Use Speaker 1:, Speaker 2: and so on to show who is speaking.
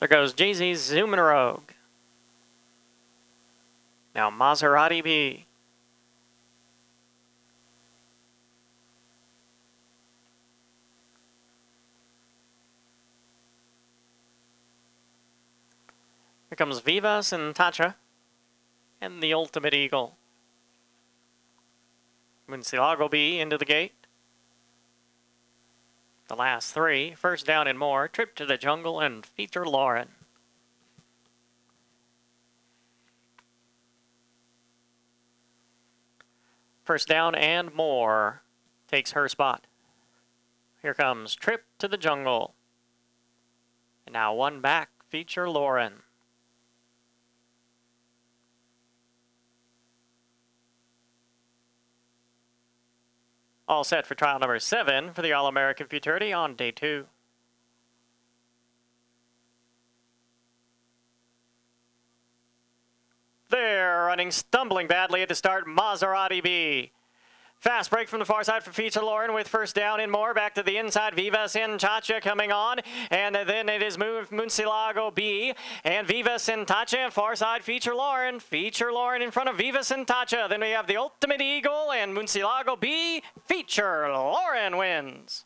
Speaker 1: There goes Jay-Z's Zoomin' Rogue. Now Maserati B. Here comes Viva Sin. And the Ultimate Eagle. Murcielago B into the gate. The last three, first down and more, trip to the jungle and feature Lauren. First down and more takes her spot. Here comes Trip to the Jungle. And now one back, feature Lauren. All set for trial number seven for the All American Futurity on day two. They're running stumbling badly at the start. Maserati B. Fast break from the far side for Feature Lauren with first down and more. Back to the inside. Viva Sin Tacha coming on. And then it is Murcielago B. And Viva Sin Tacha. Far side Feature Lauren. Feature Lauren in front of Viva Sin Tacha. Then we have the Ultimate Eagle and Murcielago B. Feature Lauren wins.